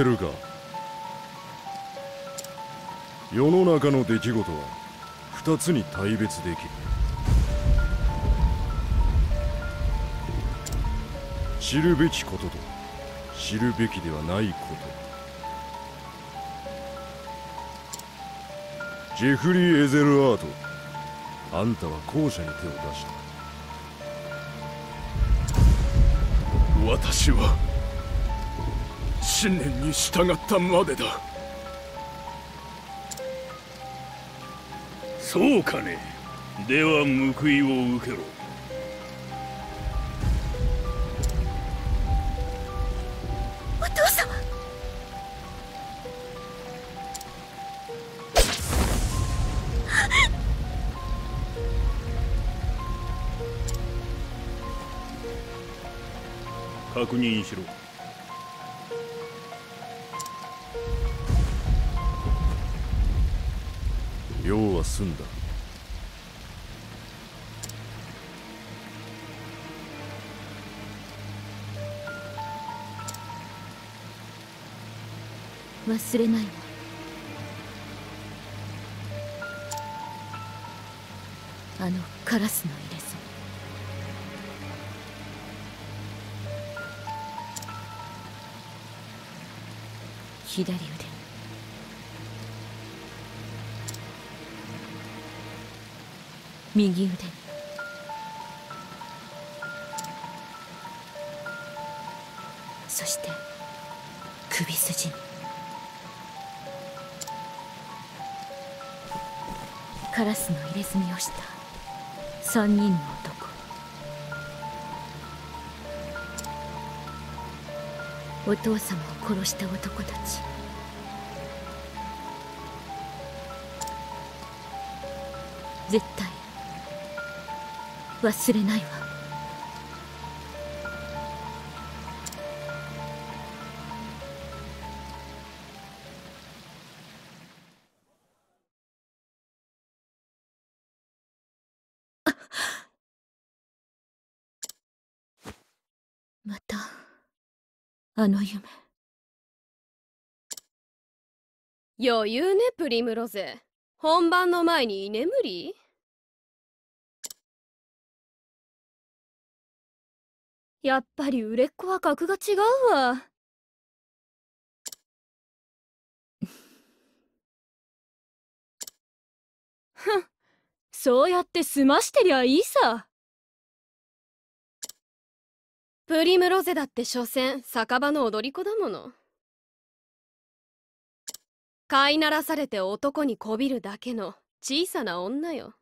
知ってるか。世の中の出来事は二つに大別できる。知るべきことと知るべきではないこと。ジェフリー・エゼルアートあんたは後者に手を出した。私は信念に従ったまでだ。そうかね。では報いを受けろ。お父様。確認しろ用は済んだ。忘れないわ。あのカラスの入れ墨。左腕。右腕。にそして首筋。にカラスの入れ墨をした。三人の男。お父様を殺した男たち。絶対忘れないわ。またあの夢。余裕ねプリムロゼ。本番の前に居眠り？やっぱり売れっ子は格が違うわ。ふんそうやって済ましてりゃいいさ。プリムロゼだって所詮酒場の踊り子だもの。飼いならされて男にこびるだけの小さな女よ。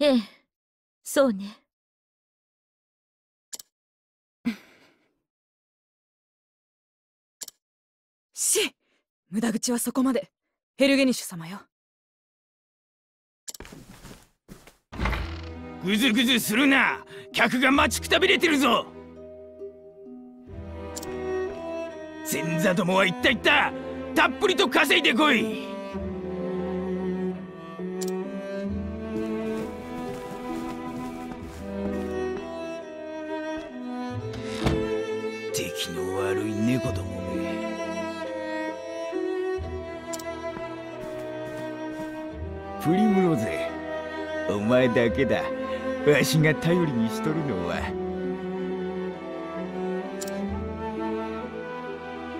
ええ。そうね。し無駄口はそこまで。ヘルゲニッシュ様よ。ぐずぐずするな。客が待ちくたびれてるぞ。前座どもは言った言ったたっぷりと稼いでこい前だけだ。わしが頼りにしとるのは。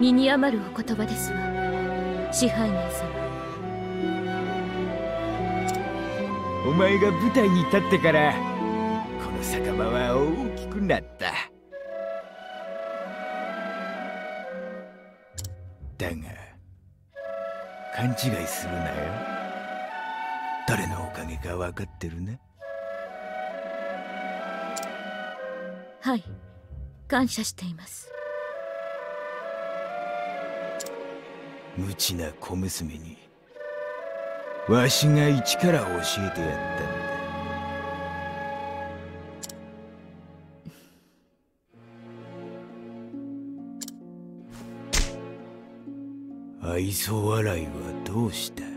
身に余るお言葉ですわ。支配人様。お前が舞台に立ってからこの酒場は大きくなった。だが勘違いするなよ誰のおかげか分かってるなはい。感謝しています。無知な小娘にわしが一から教えてやったんだ。愛想笑いはどうした？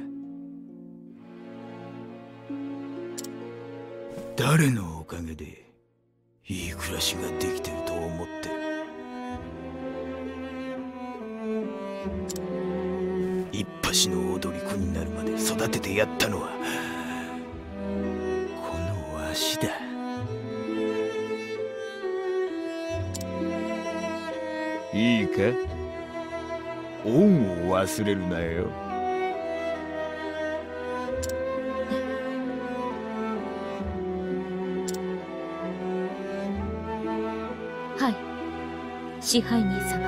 誰のおかげでいい暮らしができてると思ってる？一橋の踊り子になるまで育ててやったのはこのわしだ。いいか？恩を忘れるなよ。支配人様。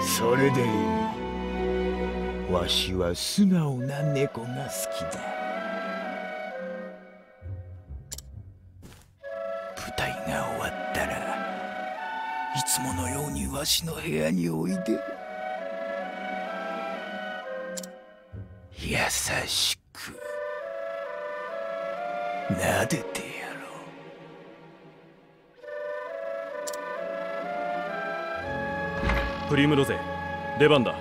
それでいい。わしは素直な猫が好きだ。舞台が終わったらいつものようにわしの部屋においで。優しく撫でてやろう。プリムロゼ出番だ。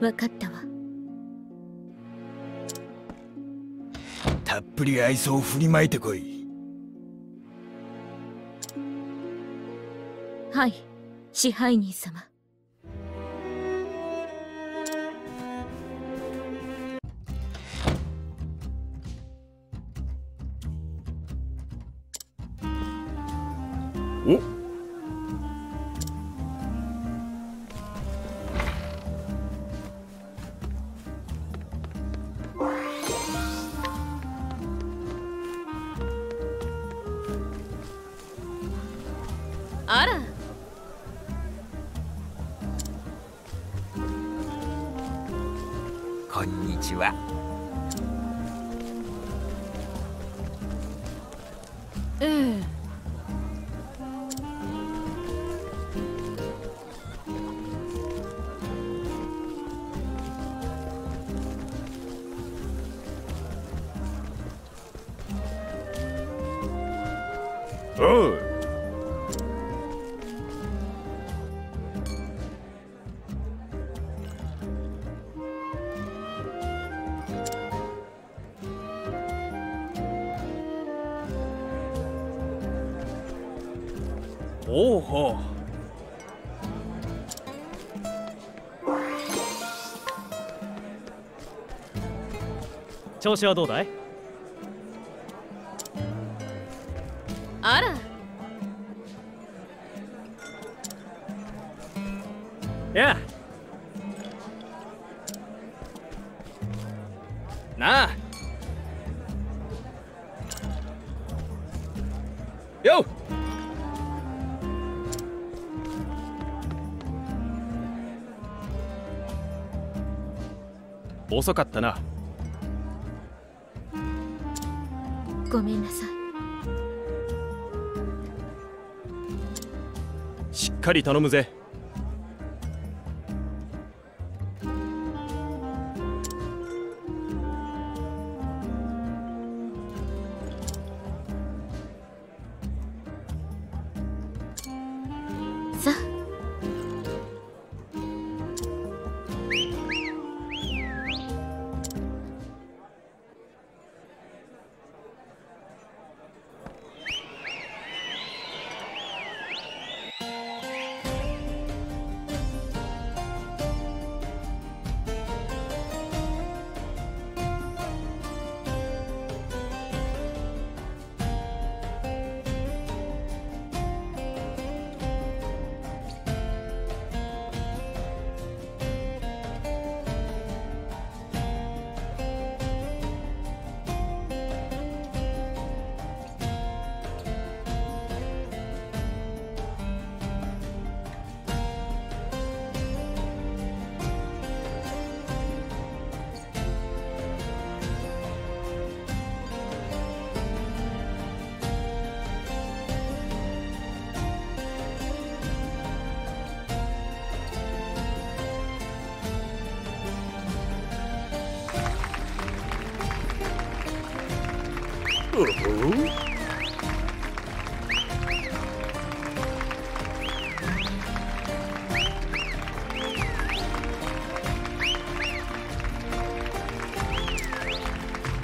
分かったわ。たっぷり愛想を振りまいてこい。はい。支配人様あら。こんにちは。ええ調子はどうだい？あら。やあ。なあ。よう。遅かったなごめんなさい。しっかり頼むぜ。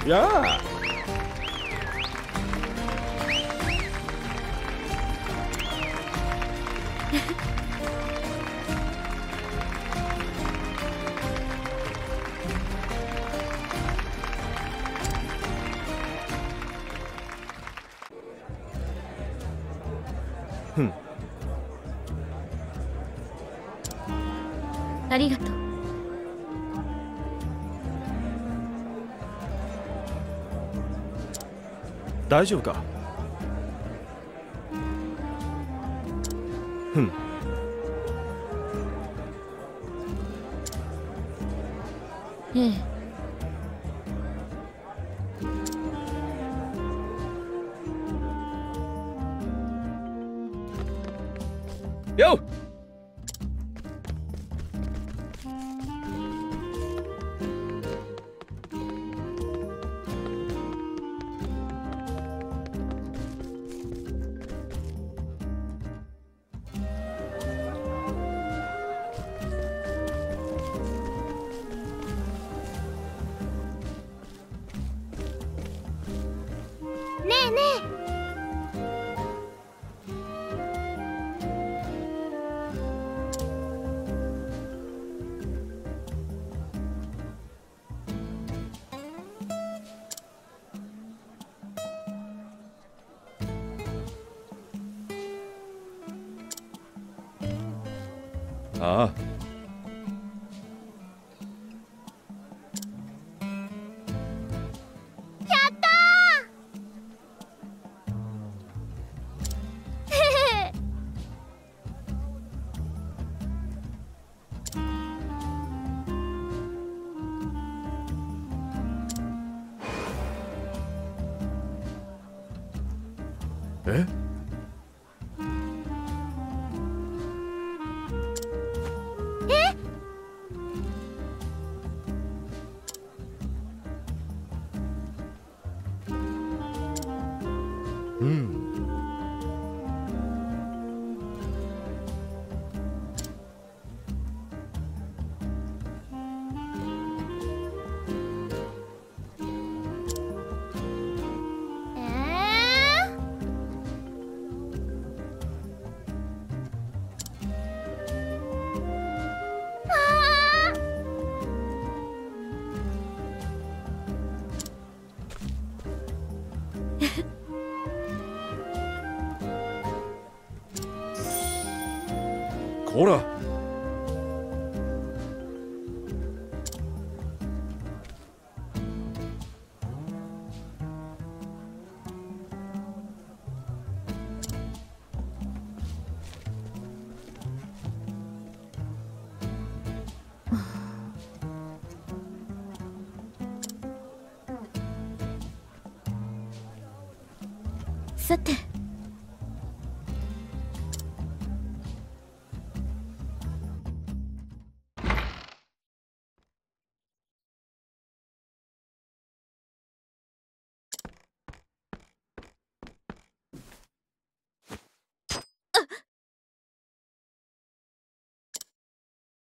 やあ大丈夫か？ふん。ええ。よねあ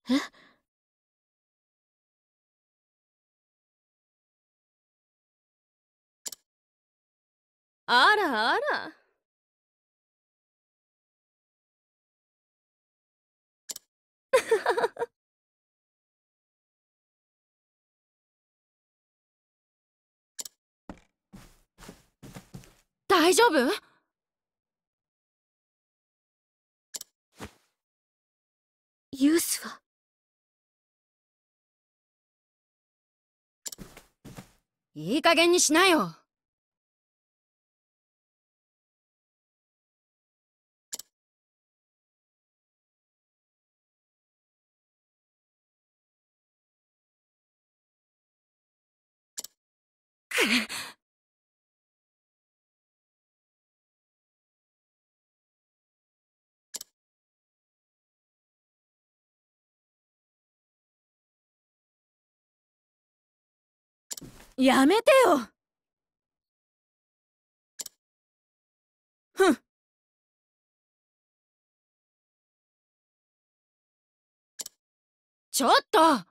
え？あらあら。大丈夫？ユースは？いい加減にしなよ。やめてよ。ふん。ちょっと。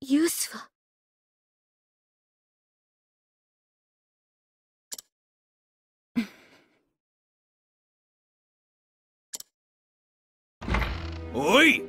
ユースは？おい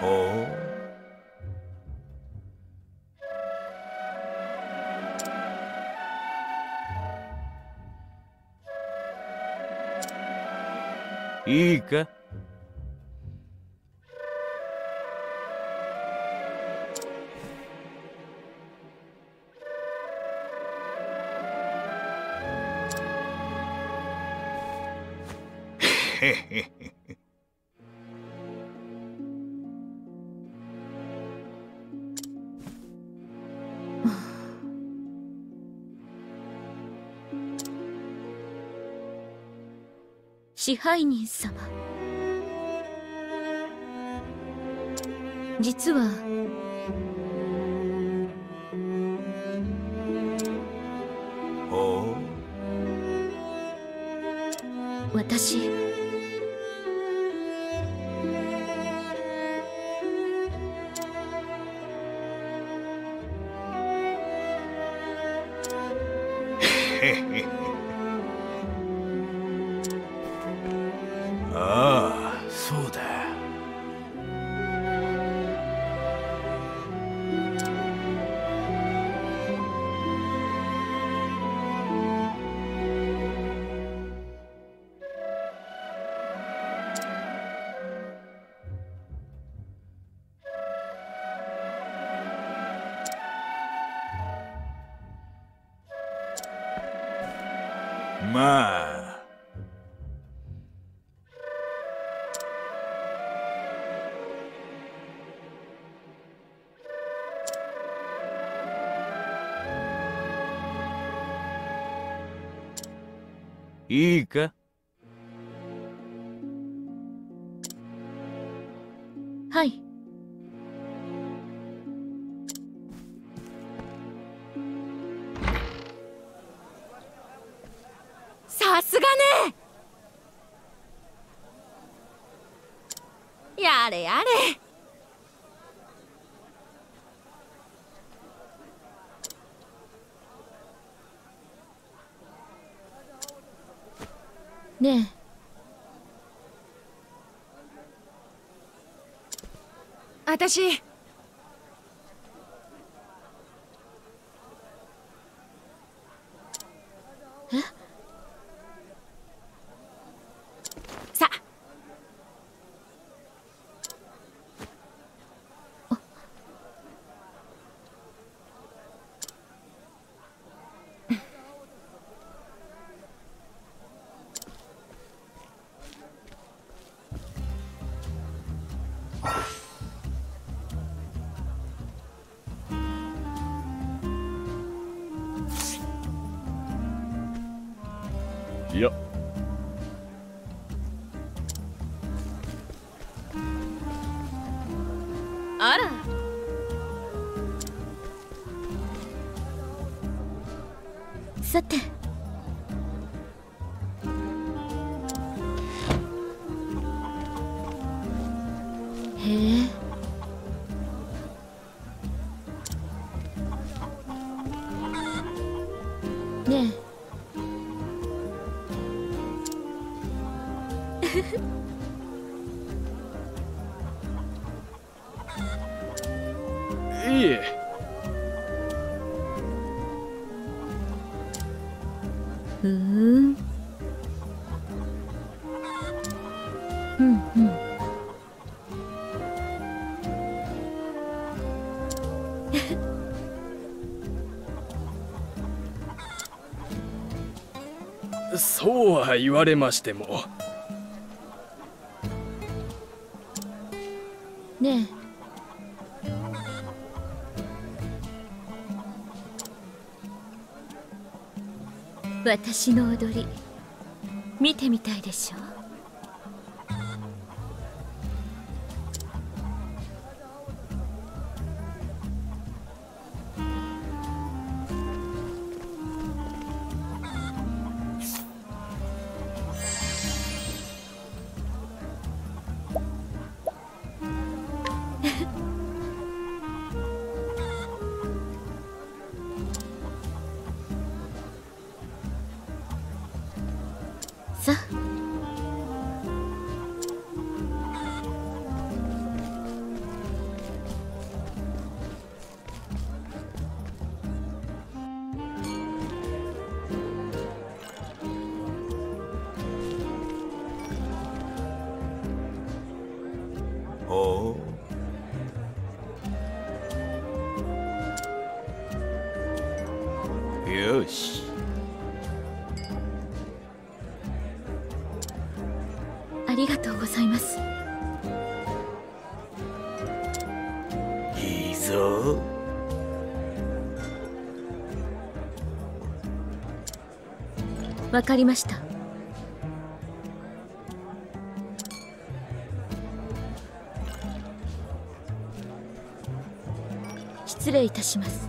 ほう様。実はほう。私へへあいいか？私いええふーん。うんうん。そうは言われましても。ねえ私の踊り。見てみたいでしょわかりました。失礼いたします。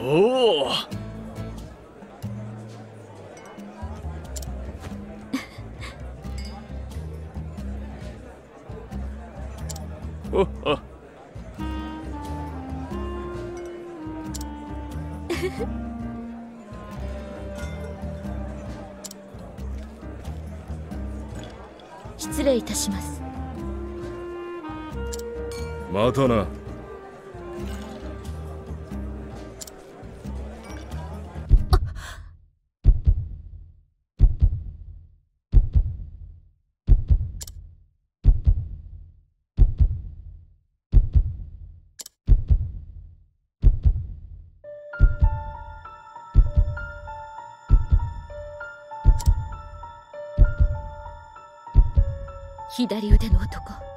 おお。またな左腕の男。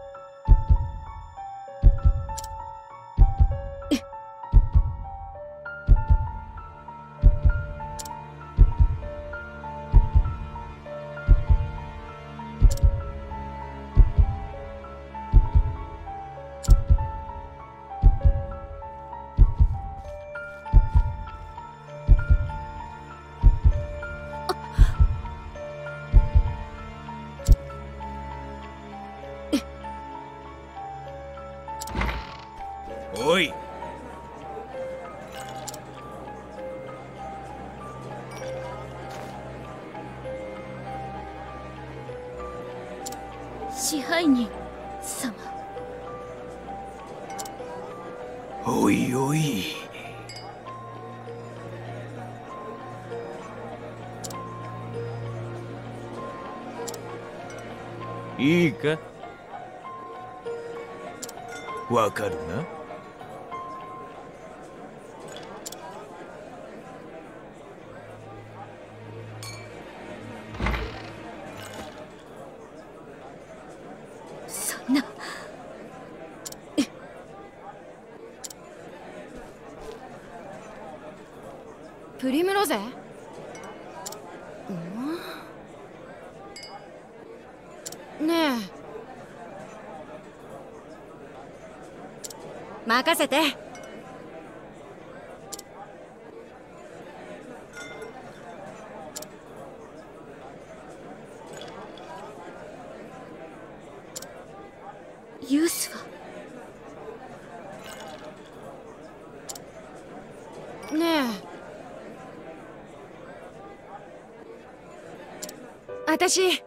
支配人様。おいおい。いいか？わかるなそんなプリムロゼうんねえ任せてユースは？ねえ。私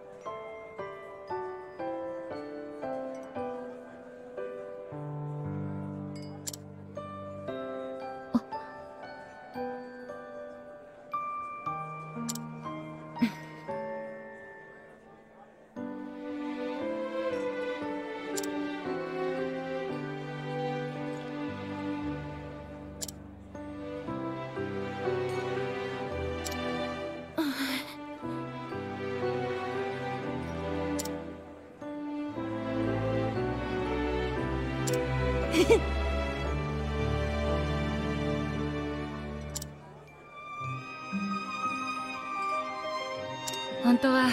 本当は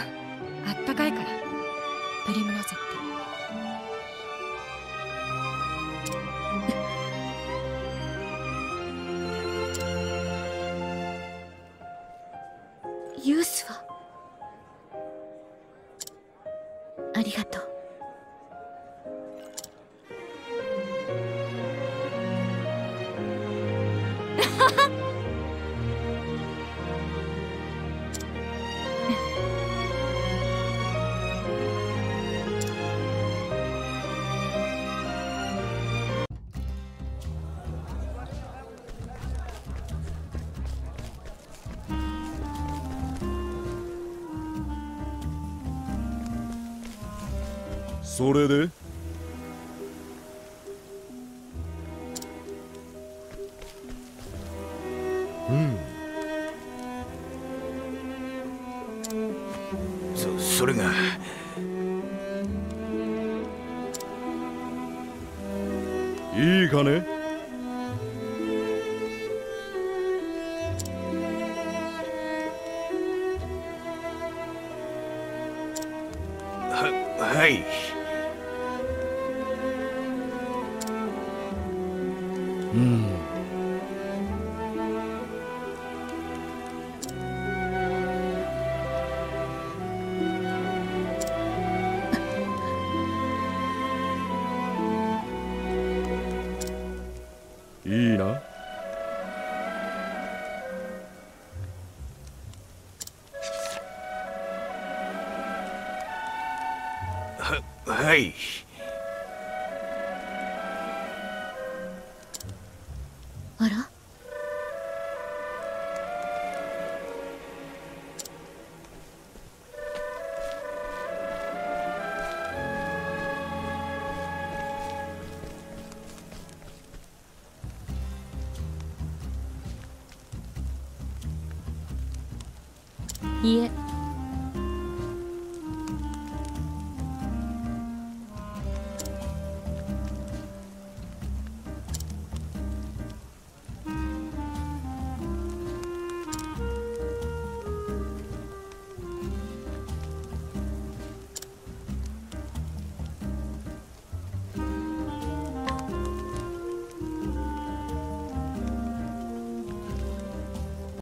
あったかいから。それで？ははい。